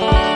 Bye.